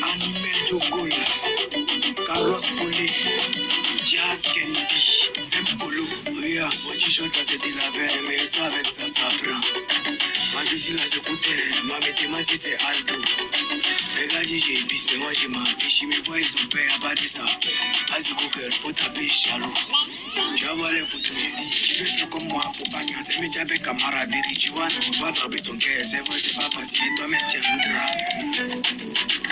pas. Animel Jogola. Carlos Foley. Jazz Kennedy, Zempolo. Regarde, mon t-shirt là c'était la veille, mais ça avec ça, ça prend. Ma vie là c'est côté, ma météma si c'est Aldo. Les gars disent j'ai épice, mais moi j'ai ma fiche, mes voix ils ont peur, y'a de veux faire comme moi, faut pas mais t'as avec camaraderie, tu vois, on va ton cœur, c'est vrai, c'est pas facile, toi-même drap.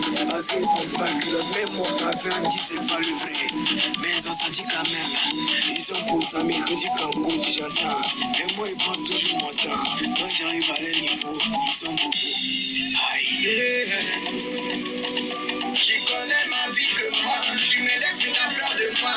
assez compact. Même mon avait dit c'est pas le vrai. Mais ils ont senti quand même. Ils ont posé mes critiques en compte, j'entends. Mais moi, ils prennent toujours mon temps. Quand j'arrive à leur niveau, ils sont beaucoup. Aïe. Tu connais ma vie que moi. Tu m'élèves, tu t'as peur de moi.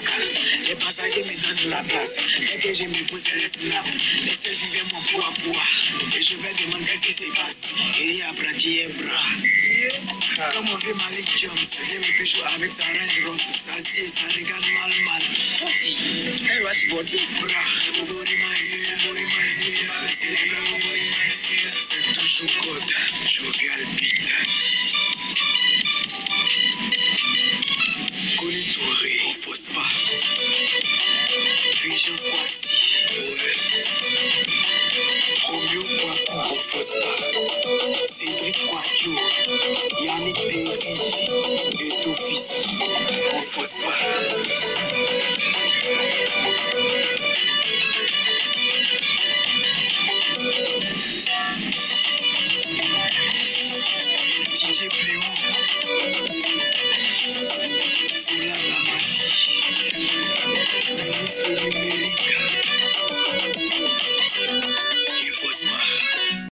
Calme. Les passagers me donnent de la place. Dès que je me pose les snaps, laissez vivre mon poids à poids. Et je vais demander ce qui se passe. Il y a apprenti et bras. Comme on fait Malik Jones, viens me pécho avec sa Range Rover. Ça dit, ça regarde mal mal. Hey, what's your body? C'est les toujours code, jovial beat. Connu Touré, on fausse pas. Vision Kwasi, bâtiment. Yannick Perry et ton fils. On fausse pas.